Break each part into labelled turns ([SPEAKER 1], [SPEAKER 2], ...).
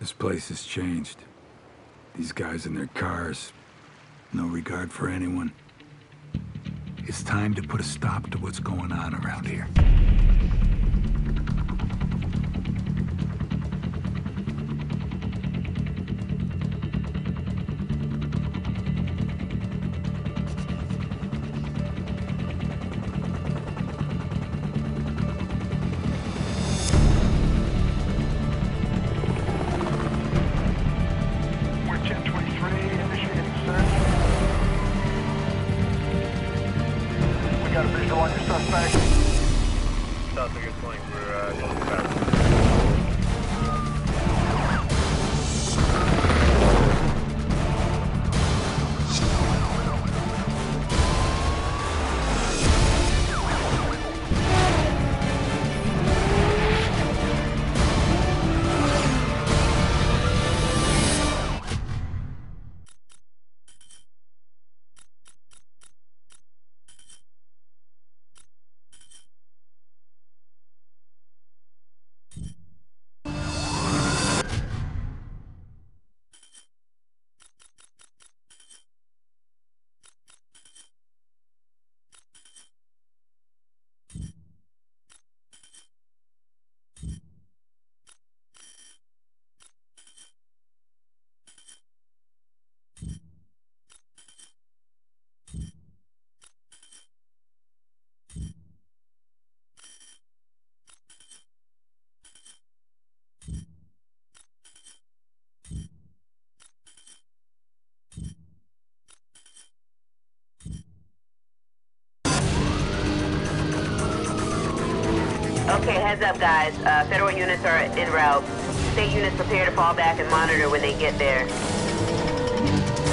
[SPEAKER 1] This place has changed. These guys in their cars, no regard for anyone. It's time to put a stop to what's going on around here.
[SPEAKER 2] Sounds like it's going for uh, fast.
[SPEAKER 3] Heads up, guys. Uh, federal units are en route. State units prepare to fall back and monitor when they get there.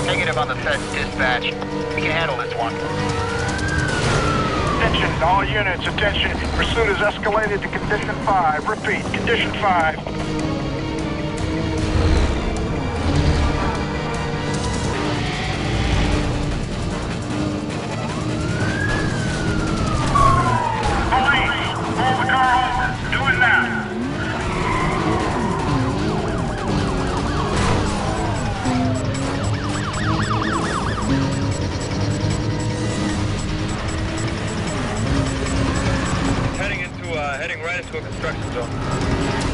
[SPEAKER 4] Negative on the Fed dispatch. We can handle this one.
[SPEAKER 5] Attention, all units, attention. Pursuit has escalated to condition 5. Repeat, condition 5.
[SPEAKER 2] Into a construction zone.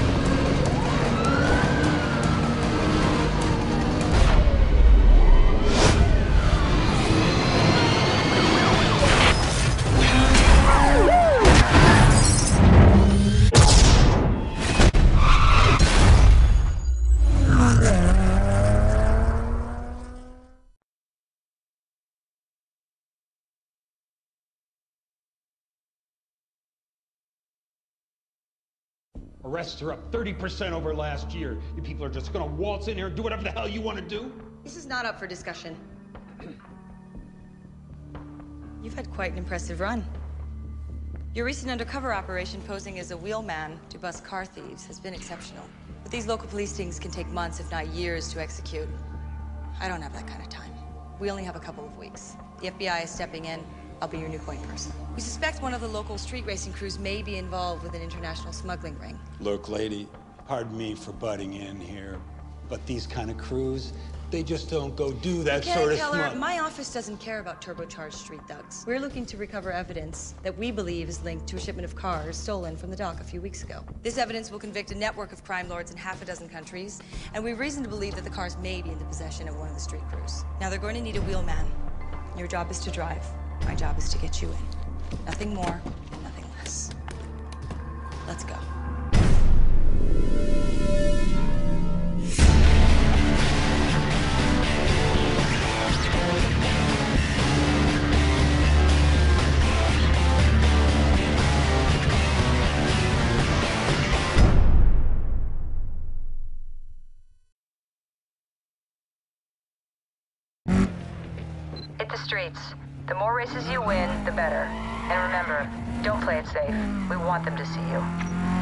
[SPEAKER 6] Arrests are up 30% over last year. You people are just gonna waltz in here and do whatever the hell you want to do?
[SPEAKER 7] This is not up for discussion. You've had quite an impressive run. Your recent undercover operation posing as a wheelman to bust car thieves has been exceptional. But these local police stings can take months, if not years, to execute. I don't have that kind of time. We only have a couple of weeks. The FBI is stepping in. I'll be your new point person. We suspect one of the local street racing crews may be involved with an international smuggling ring.
[SPEAKER 8] Look, lady, pardon me for butting in here, but these kind of crews, they just don't go do that
[SPEAKER 7] Lieutenant
[SPEAKER 8] sort of
[SPEAKER 7] Keller,
[SPEAKER 8] smut.
[SPEAKER 7] my office doesn't care about turbocharged street thugs. We're looking to recover evidence that we believe is linked to a shipment of cars stolen from the dock a few weeks ago. This evidence will convict a network of crime lords in half a dozen countries, and we have reason to believe that the cars may be in the possession of one of the street crews. Now, they're going to need a wheelman. Your job is to drive. My job is to get you in. Nothing more, nothing less. Let's go.
[SPEAKER 3] The streets. The more races you win, the better. And remember, don't play it safe. We want them to see you.